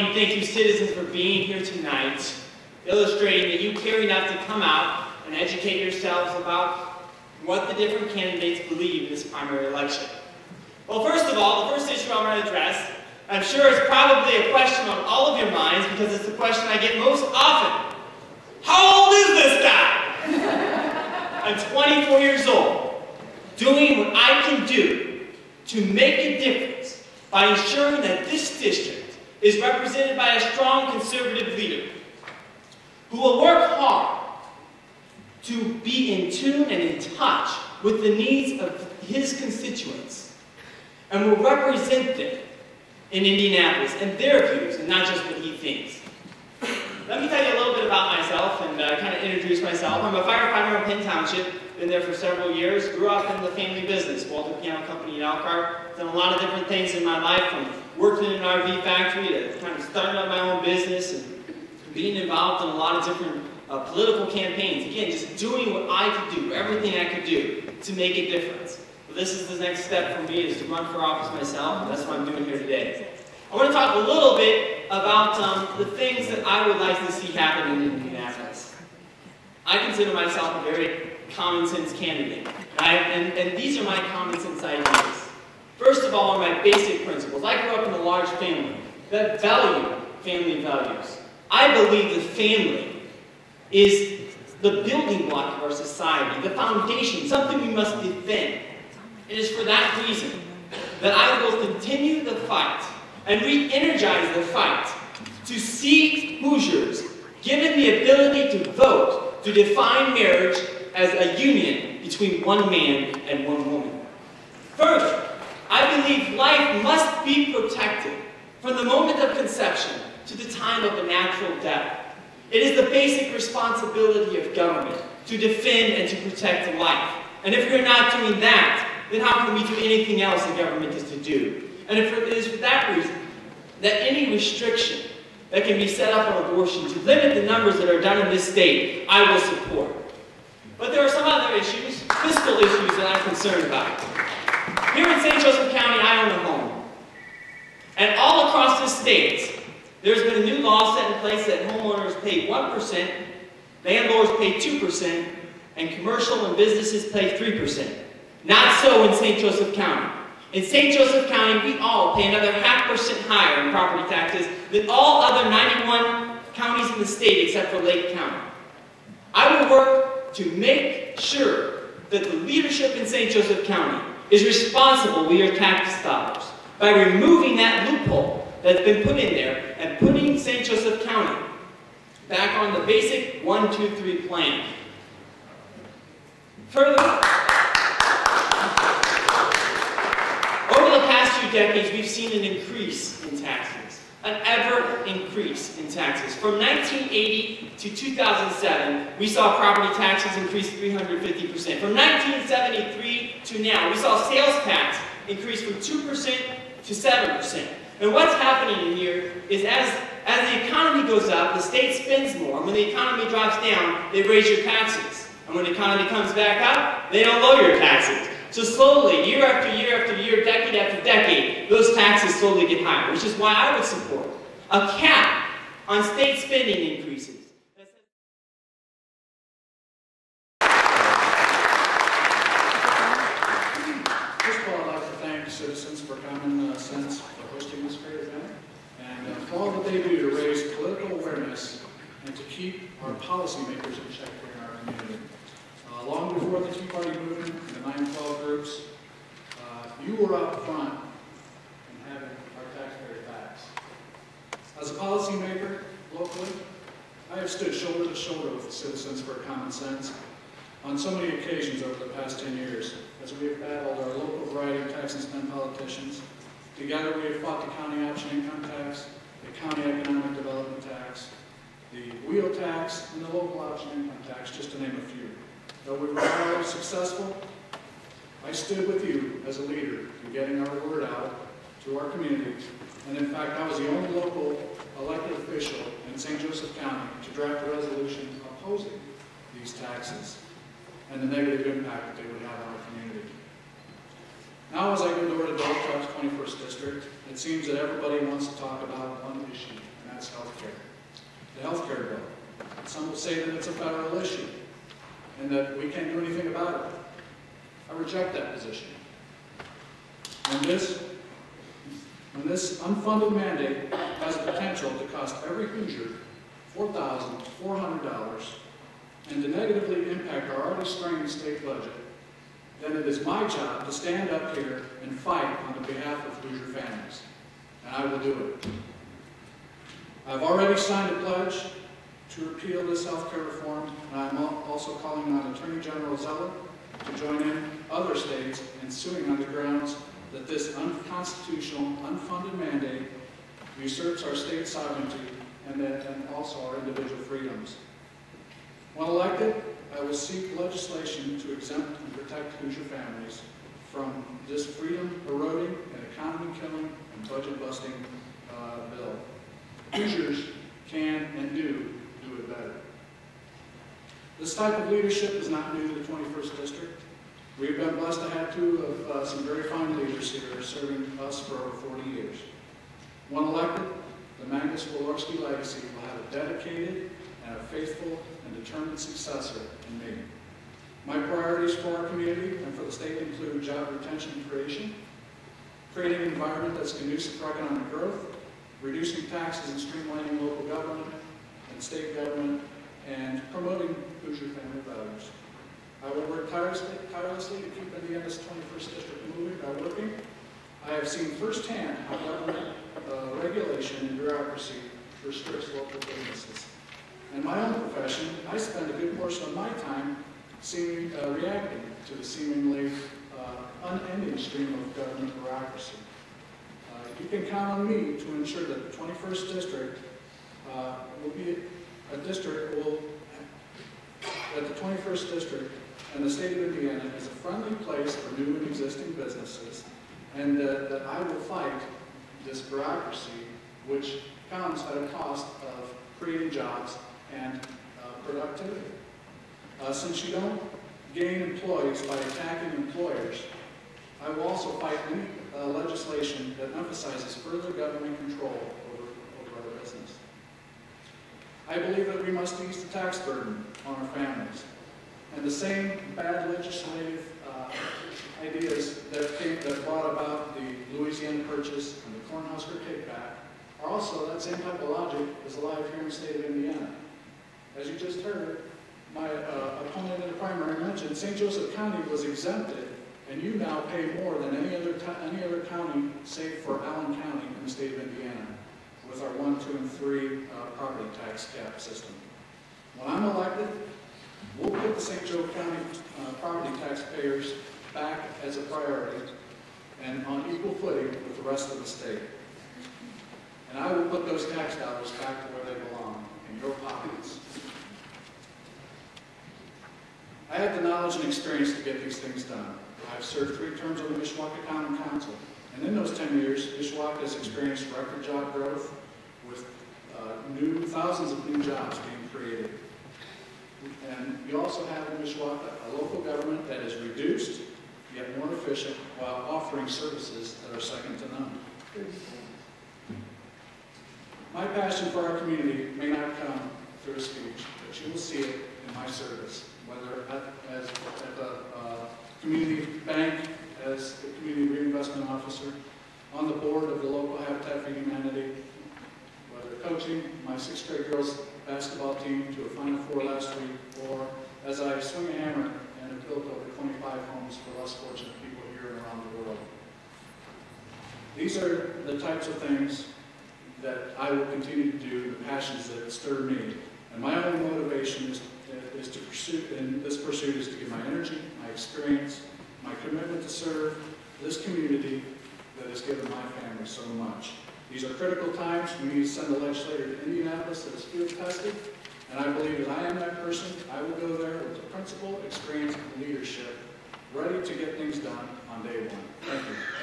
Thank you, citizens, for being here tonight, illustrating that you care enough to come out and educate yourselves about what the different candidates believe in this primary election. Well, first of all, the first issue I'm going to address, I'm sure is probably a question on all of your minds because it's the question I get most often. How old is this guy? I'm 24 years old, doing what I can do to make a difference by ensuring that this district is represented by a strong conservative leader who will work hard to be in tune and in touch with the needs of his constituents and will represent them in Indianapolis and their views and not just what he thinks. Let me tell you a little bit about myself and uh, kind of introduce myself. I'm a firefighter in Penn Township, been there for several years, grew up in the family business, Walter Piano Company in Elkhart, done a lot of different things in my life from working in an RV factory to kind of starting up my own business and being involved in a lot of different uh, political campaigns. Again, just doing what I could do, everything I could do to make a difference. Well, this is the next step for me is to run for office myself, and that's what I'm doing here today. I want to talk a little bit about um, the things that I would like to see happen in Indianapolis. I consider myself a very common sense candidate, I, and, and these are my common sense ideas. First of all are my basic principles. I grew up in a large family that value family values. I believe the family is the building block of our society, the foundation, something we must defend. It is for that reason that I will continue the fight and re-energize the fight to see Hoosiers given the ability to vote to define marriage as a union between one man and one woman. First, I believe life must be protected from the moment of conception to the time of a natural death. It is the basic responsibility of government to defend and to protect life. And if we're not doing that, then how can we do anything else the government is to do? And if it is for that reason that any restriction that can be set up on abortion to limit the numbers that are done in this state, I will support. But there are some other issues, fiscal issues that I'm concerned about. Here in St. Joseph County, I own a home. And all across the state, there's been a new law set in place that homeowners pay 1%, landlords pay 2%, and commercial and businesses pay 3%. Not so in St. Joseph County. In St. Joseph County, we all pay another half percent higher in property taxes than all other 91 counties in the state except for Lake County. I will work to make sure that the leadership in St. Joseph County is responsible with your tax dollars by removing that loophole that's been put in there and putting St. Joseph County back on the basic one, two, three plan. Further, over the past decades, we've seen an increase in taxes, an ever increase in taxes. From 1980 to 2007, we saw property taxes increase 350%. From 1973 to now, we saw sales tax increase from 2% to 7%. And what's happening here is as, as the economy goes up, the state spends more. And when the economy drops down, they raise your taxes. And when the economy comes back up, they don't lower your taxes. So slowly, year after year after year, decade after decade, those taxes slowly get higher, which is why I would support a cap on state spending increases. First of all, I'd like to thank citizens for Common uh, Sense for hosting this great event, and uh, for all that they do to raise political awareness and to keep our policymakers in check in our community. Uh, long before the Tea Party movement and the 912 groups, uh, you were up front in having our taxpayer backs. As a policymaker locally, I have stood shoulder to shoulder with citizens for common sense on so many occasions over the past 10 years as we have battled our local variety of tax and spend politicians. Together we have fought the county option income tax, the county economic development tax, the wheel tax, and the local option income tax, just to name a few. Though we were not successful, I stood with you as a leader in getting our word out to our community. And in fact, I was the only local elected official in St. Joseph County to draft a resolution opposing these taxes and the negative impact that they would have on our community. Now, as I go door to across 21st District, it seems that everybody wants to talk about one issue, is healthcare. The healthcare bill. Some will say that it's a federal issue that we can't do anything about it. I reject that position. When this, when this unfunded mandate has the potential to cost every Hoosier $4,400 and to negatively impact our already strained state budget, then it is my job to stand up here and fight on the behalf of Hoosier families. And I will do it. I've already signed a pledge to repeal this health care reform, and I'm also calling on Attorney General Zoeller to join in other states in suing on the grounds that this unconstitutional, unfunded mandate usurps our state sovereignty and that, and also our individual freedoms. When elected, I will seek legislation to exempt and protect Hoosier families from this freedom eroding and economy killing and budget busting uh, bill. Hoosiers can and do better. This type of leadership is not new to the 21st District. We've been blessed to have two of uh, some very fine leaders here serving us for over 40 years. When elected, the Mangus Walorski legacy will have a dedicated and a faithful and determined successor in me. My priorities for our community and for the state include job retention and creation, creating an environment that's conducive for economic growth, reducing taxes and streamlining local government state government, and promoting Hoosier family values. I will work tirelessly, tirelessly to keep Indiana's 21st district moving by working. I have seen firsthand how government uh, regulation and bureaucracy restricts local businesses. In my own profession, I spend a good portion of my time seeing, uh, reacting to the seemingly uh, unending stream of government bureaucracy. Uh, You can count on me to ensure that the 21st district uh, will be a district will, that the 21st district and the state of Indiana is a friendly place for new and existing businesses, and that that I will fight this bureaucracy, which comes at a cost of creating jobs and uh, productivity. Uh, Since you don't gain employees by attacking employers, I will also fight any uh, legislation that emphasizes further government control over, over our business. I believe that we must ease the tax burden on our families. And the same bad legislative uh, ideas that came, that brought about the Louisiana Purchase and the Cornhusker kickback are also, that same type of logic is alive here in the state of Indiana. As you just heard, my uh, opponent in the primary mentioned, St. Joseph County was exempted, and you now pay more than any other, any other county, save for Allen County in the state of Indiana, with our one, two, and three uh, property tax cap system. When I'm elected, we'll put the St. Joe County uh, property taxpayers back as a priority and on equal footing with the rest of the state. And I will put those tax dollars back to where they belong, in your pockets. I have the knowledge and experience to get these things done. I've served three terms on the Mishawaka County Council, and in those 10 years, Mishawaka has experienced record job growth with uh, new, thousands of new jobs being created. And you also have in Mishawaka a local government that is reduced, yet more efficient, while offering services that are second to none. My passion for our community may not come through a speech, but you will see it in my service, whether at, as, at the uh, community bank, as the community reinvestment officer, on the board of the local Habitat for Humanity, my sixth grade girls basketball team to a Final Four last week, or as I swing a hammer and have built over 25 homes for less fortunate people here and around the world. These are the types of things that I will continue to do, the passions that stir me. And my only motivation is, is to pursue, in this pursuit is to give my energy, my experience, my commitment to serve this community that has given my family so much. These are critical times. We need to send a legislator to Indianapolis that is field tested. And I believe that I am that person. I will go there with the principle, experience, and leadership, ready to get things done on day one. Thank you.